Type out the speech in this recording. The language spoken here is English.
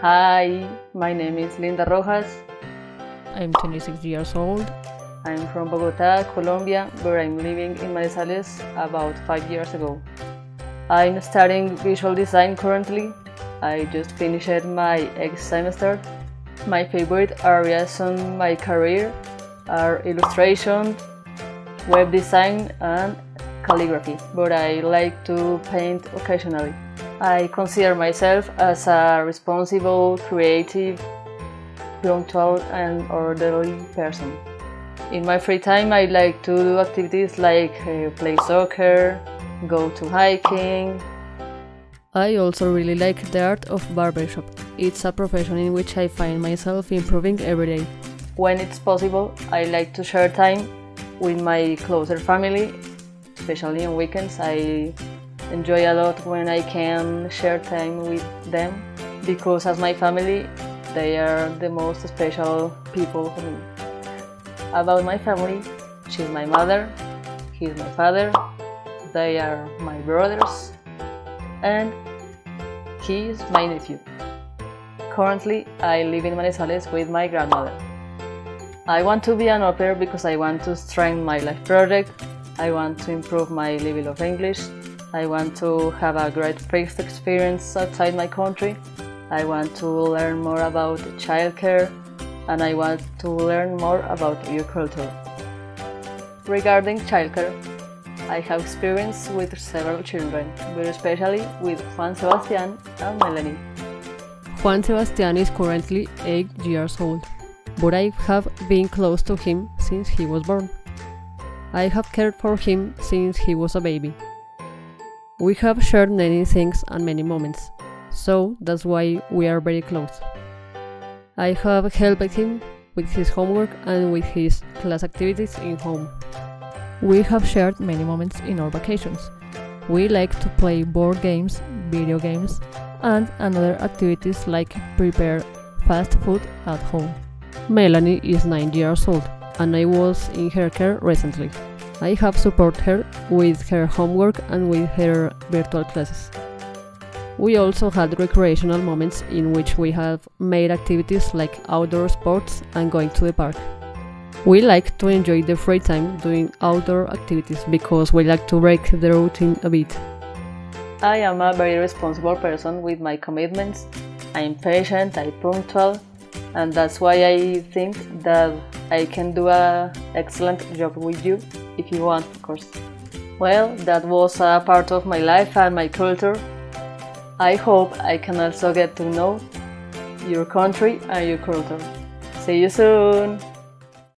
Hi, my name is Linda Rojas. I'm 26 years old. I'm from Bogota, Colombia, but I'm living in Manizales about five years ago. I'm studying visual design currently. I just finished my ex semester. My favorite areas on my career are illustration, web design, and calligraphy, but I like to paint occasionally. I consider myself as a responsible, creative, punctual, and orderly person. In my free time, I like to do activities like uh, play soccer, go to hiking. I also really like the art of barbershop. It's a profession in which I find myself improving every day. When it's possible, I like to share time with my closer family, especially on weekends. I enjoy a lot when I can share time with them because, as my family, they are the most special people for me. About my family, she's my mother, he's my father, they are my brothers, and he is my nephew. Currently, I live in Manizales with my grandmother. I want to be an au pair because I want to strengthen my life project, I want to improve my level of English, I want to have a great first experience outside my country, I want to learn more about childcare, and I want to learn more about your culture. Regarding childcare, I have experience with several children, but especially with Juan Sebastian and Melanie. Juan Sebastian is currently 8 years old, but I have been close to him since he was born. I have cared for him since he was a baby. We have shared many things and many moments, so that's why we are very close. I have helped him with his homework and with his class activities in home. We have shared many moments in our vacations. We like to play board games, video games, and another activities like prepare fast food at home. Melanie is 9 years old and I was in her care recently. I have supported her with her homework and with her virtual classes. We also had recreational moments in which we have made activities like outdoor sports and going to the park. We like to enjoy the free time doing outdoor activities because we like to break the routine a bit. I am a very responsible person with my commitments. I'm patient, I'm punctual, and that's why I think that I can do a excellent job with you if you want, of course. Well, that was a part of my life and my culture. I hope I can also get to know your country and your culture. See you soon!